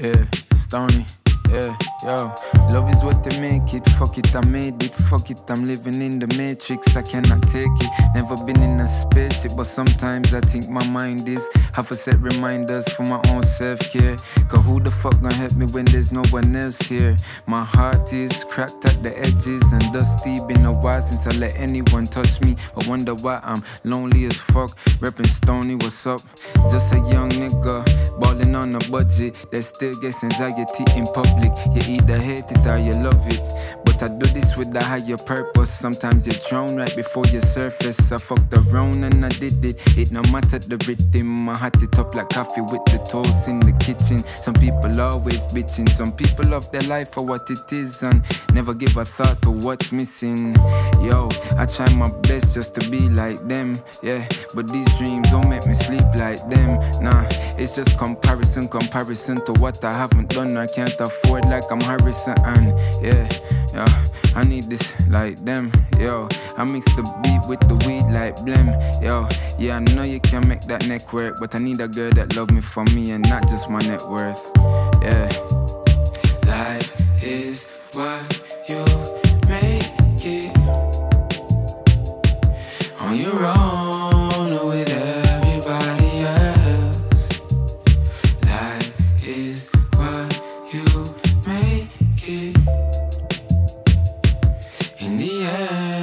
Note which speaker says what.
Speaker 1: Yeah, Stony. Yeah, yo. Love is what they make it. Fuck it, I made it. Fuck it, I'm living in the matrix. I cannot take it. Never been in a spaceship, but sometimes I think my mind is. Have a set reminders for my own self care. Cause who the fuck gonna help me when there's no one else here? My heart is cracked at the edges and dusty. Been a while since I let anyone touch me. I wonder why I'm lonely as fuck. Reppin' Stony, what's up? Just a young nigga, balling on a budget that still gets anxiety in public. You either hate it or you love it. I do this with a higher purpose. Sometimes you drown right before you surface. I fucked around and I did it. It no matter the rhythm. I hot it up like coffee with the toast in the kitchen. Some people always bitching. Some people love their life for what it is and never give a thought to what's missing. Yo, I try my best just to be like them. Yeah, but these dreams don't make me sleep like them. Nah, it's just comparison, comparison to what I haven't done. I can't afford like I'm Harrison and yeah, yeah. I need this like them, yo. I mix the beat with the weed like blem, yo. Yeah, I know you can make that neck work, but I need a girl that love me for me and not just my net worth. Yeah. Life is what you make it on your own. है